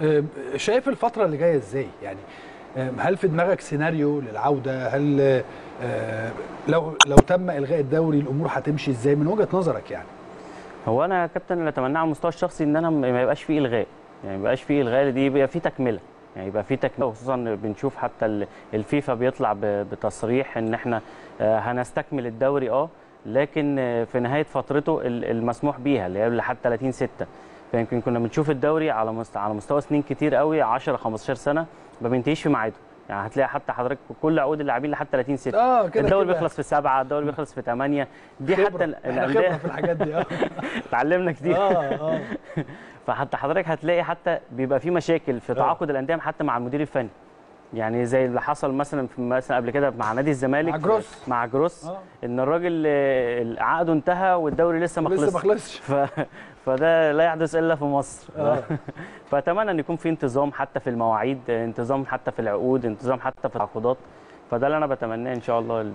آه، شايف الفترة اللي جاية إزاي؟ يعني آه، هل في دماغك سيناريو للعودة؟ هل آه، لو لو تم إلغاء الدوري الأمور هتمشي إزاي؟ من وجهة نظرك يعني. هو أنا يا كابتن اللي اتمناه على المستوى الشخصي إن أنا ما يبقاش فيه إلغاء. يعني ما يبقاش فيه إلغاء دي يبقى فيه تكملة. يعني يبقى فيه تكملة خصوصا بنشوف حتى ال- الفيفا بيطلع بتصريح إن إحنا هنستكمل الدوري آه لكن في نهاية فترته ال- المسموح بيها اللي هي لحد 30 6 فيمكن كنا بنشوف الدوري على مست- على مستوى سنين كتير قوي 10 15 سنة ما بينتهيش في ميعاده. يعني هتلاقي حتى حضرتك كل عقود اللاعبين لحد 30 6 آه كده الدوري كده. بيخلص في سبعة الدوري بيخلص في ثمانيه دي خبرة. حتى الأندية في الحاجات دي آه. اتعلمنا كتير. آه آه. فحتى حضرتك هتلاقي حتى بيبقى في مشاكل في آه. تعاقد الأندية حتى مع المدير الفني. يعني زي اللي حصل مثلا في مثلا قبل كده مع نادي الزمالك مع جروس. مع جروس آه. إن الراجل آه، عقده انتهى والدوري لسه ما لسه ما خلصش خلصش ف... فده لا يحدث إلا في مصر آه. فأتمنى إن يكون في انتظام حتى في المواعيد انتظام حتى في العقود انتظام حتى في التعاقدات فده اللي أنا بتمناه إن شاء الله